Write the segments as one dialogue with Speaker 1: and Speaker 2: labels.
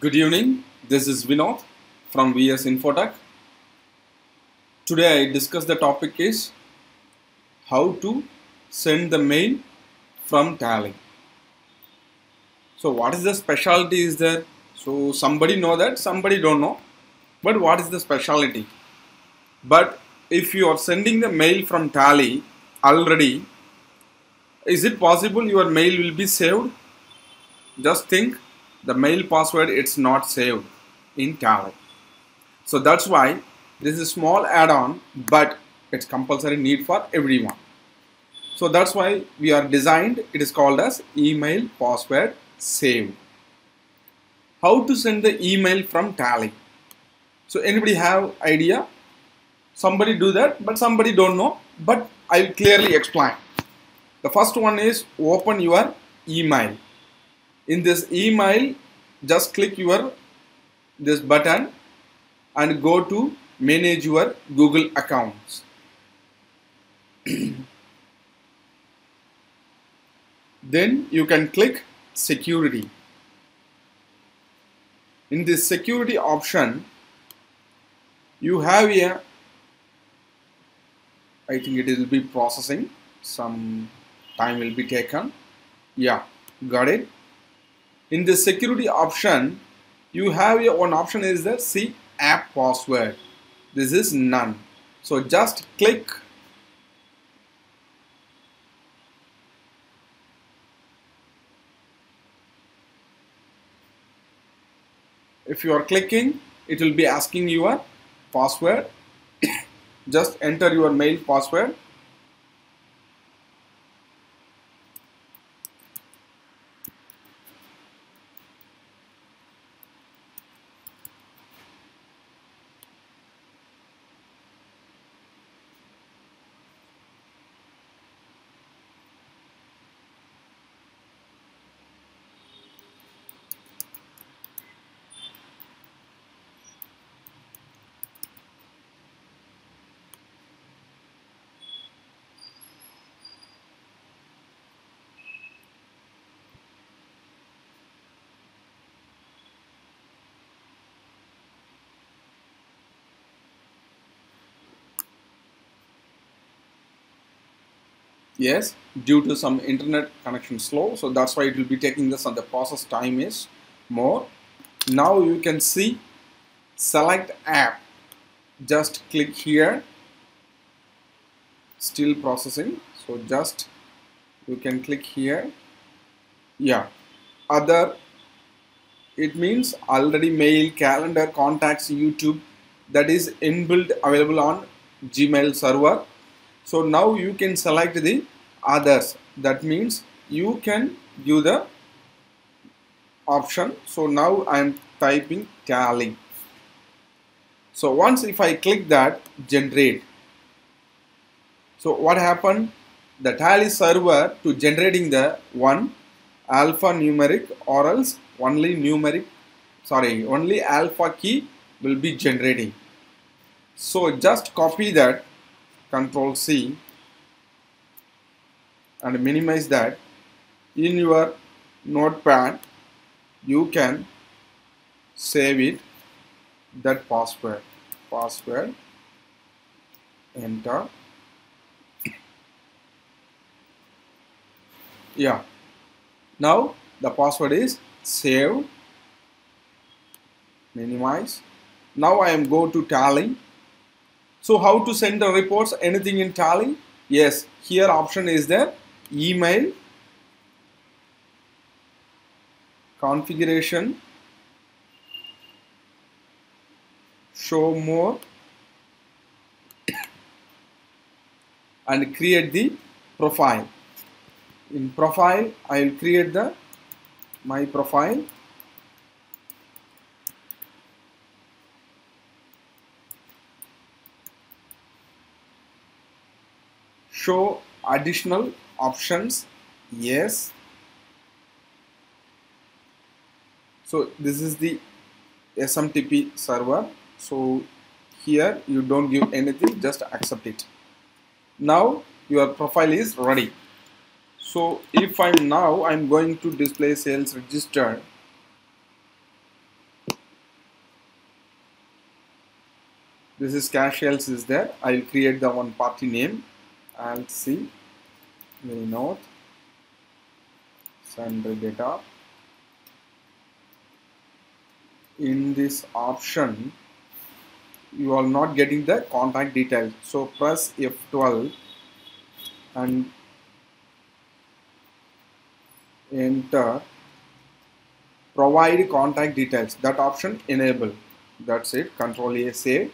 Speaker 1: Good evening. This is Vinod from VEEYES Infotech. Today I discuss the topic is how to send the mail from Tally. So what is the specialty is there? So somebody know that, somebody don't know. But what is the specialty? But if you are sending the mail from Tally already, is it possible your mail will be saved? Just think the mail password it's not saved in Tally. So that's why this is a small add-on but it's compulsory need for everyone. So that's why we are designed it is called as email password saved. How to send the email from Tally? So anybody have idea? Somebody do that but somebody don't know but I will clearly explain. The first one is open your email in this email just click your this button and go to manage your google accounts. Then you can click security. In this security option you have a I think it will be processing. Some time will be taken. Yeah got it in the security option you have your one option is the see app password. This is none. So just click. If you are clicking it will be asking your password. Just enter your mail password yes due to some internet connection slow so that's why it will be taking this and the process time is more. Now you can see select app. Just click here. Still processing so just you can click here. Yeah. Other it means already mail calendar contacts youtube that is inbuilt available on gmail server so now you can select the others. That means you can give the option. So now I am typing tally so once if I click that generate. So what happened? The tally server to generating the one alphanumeric or else only numeric sorry only alpha key will be generating. So just copy that control C and minimize that in your notepad you can save it that password. Password enter. Yeah. Now the password is saved minimize. Now I am go to tally so how to send the reports? Anything in Tally? Yes, here option is there. Email, configuration, show more, and create the profile. In profile, I will create the my profile show additional options? Yes. So this is the SMTP server. So here you don't give anything just accept it. Now your profile is ready. So if I'm now I'm going to display sales register. This is cash sales is there. I'll create the one party name and see note send data. In this option you are not getting the contact details so press F12 and enter. Provide contact details. That option enable. That's it. Control a save.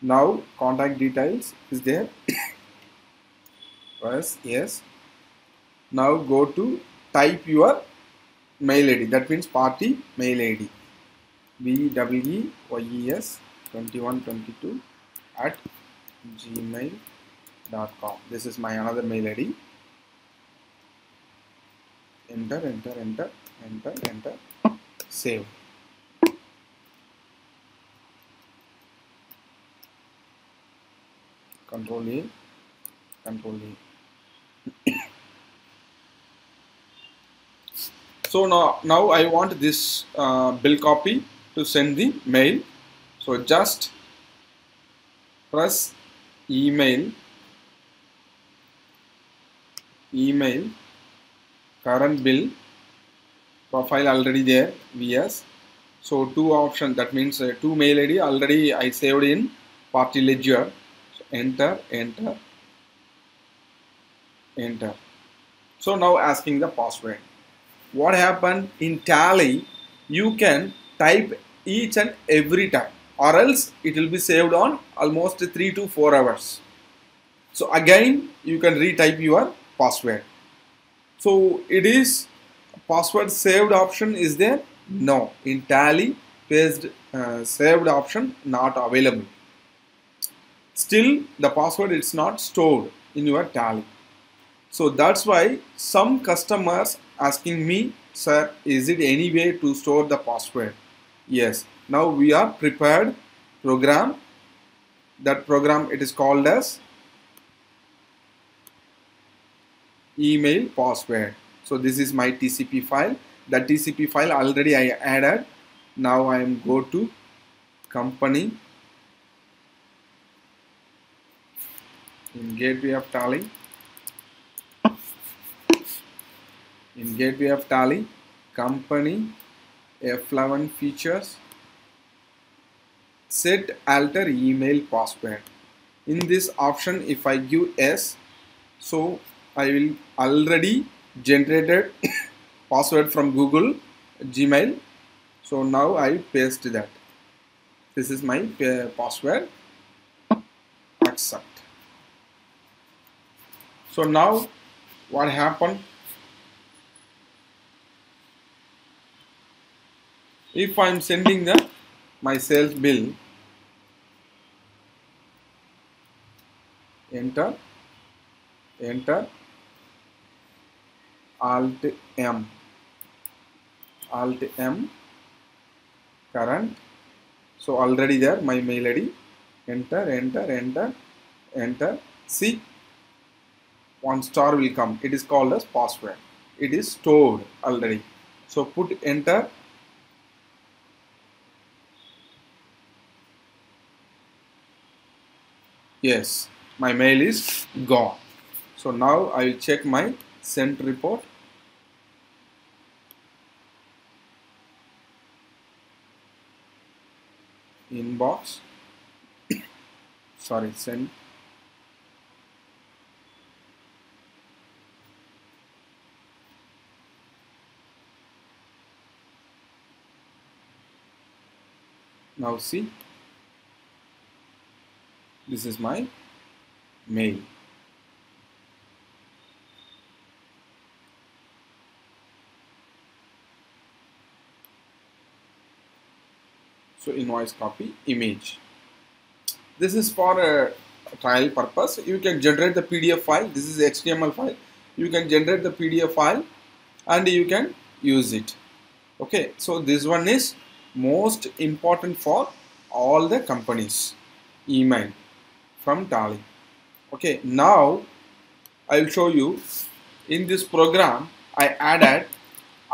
Speaker 1: Now contact details is there press yes. Now go to type your mail id that means party mail id b w e y e s 2122 at gmail.com this is my another mail id enter enter enter enter enter. Save. Control a control a so now now i want this uh, bill copy to send the mail. So just press email email current bill profile already there vs so two options that means uh, two mail id already i saved in party ledger. So enter enter enter. So now asking the password what happened in tally you can type each and every time or else it will be saved on almost 3 to 4 hours. So again you can retype your password. So it is password saved option is there? No. In tally paste uh, saved option not available. Still the password is not stored in your tally. So that's why some customers asking me sir is it any way to store the password? Yes. Now we are prepared program. That program it is called as email password. So this is my TCP file. That TCP file already I added. Now I am go to company. In gateway of tally in gateway of tally company F11 features set alter email password. In this option if I give S so I will already generated password from Google Gmail. So now I paste that. This is my uh, password. Accept. So now what happened if I am sending the my sales bill enter enter alt m alt m current. So already there my mail id enter enter enter enter. See one star will come. It is called as password. It is stored already. So put enter yes my mail is gone. So now I will check my sent report. Inbox. Sorry send. Now see this is my mail. So invoice copy image. This is for a trial purpose. You can generate the pdf file. This is html file. You can generate the pdf file and you can use it. Okay. So this one is most important for all the companies. Email from tally okay now I will show you in this program I added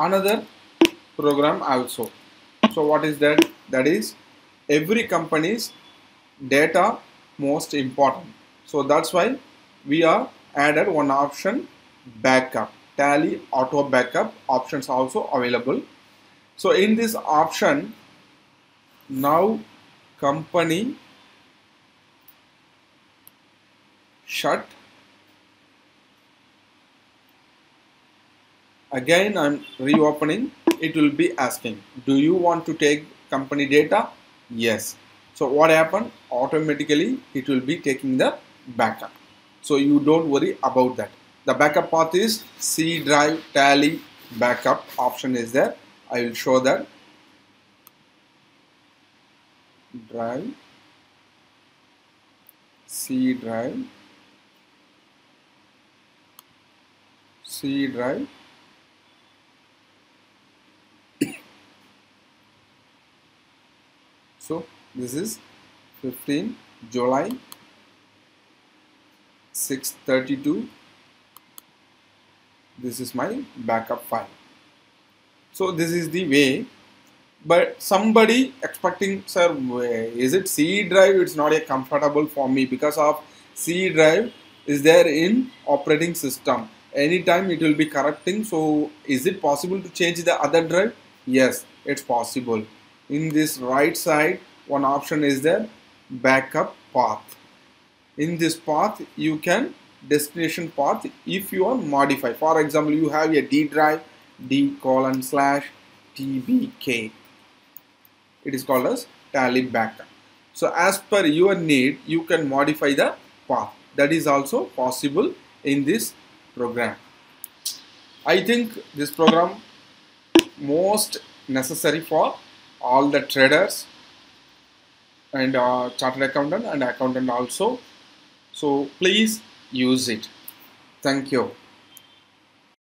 Speaker 1: another program also so what is that that is every company's data most important. So that's why we are added one option backup. Tally auto backup options also available. So in this option, now company shut. Again I'm reopening. It will be asking do you want to take company data? Yes. So what happened? Automatically it will be taking the backup. So you don't worry about that. The backup path is C drive tally backup option is there. I will show that. Drive. C drive C drive so this is 15 July 632 this is my backup file. So this is the way but somebody expecting sir is it C drive? It's not a comfortable for me because of C drive is there in operating system anytime it will be corrupting. So is it possible to change the other drive? Yes it's possible. In this right side one option is the backup path. In this path you can destination path if you are modify. For example you have a D drive D colon slash TBK it is called as tally backup. So as per your need you can modify the path. That is also possible in this program. I think this program most necessary for all the traders and uh, chartered accountant and accountant also. So please use it. Thank you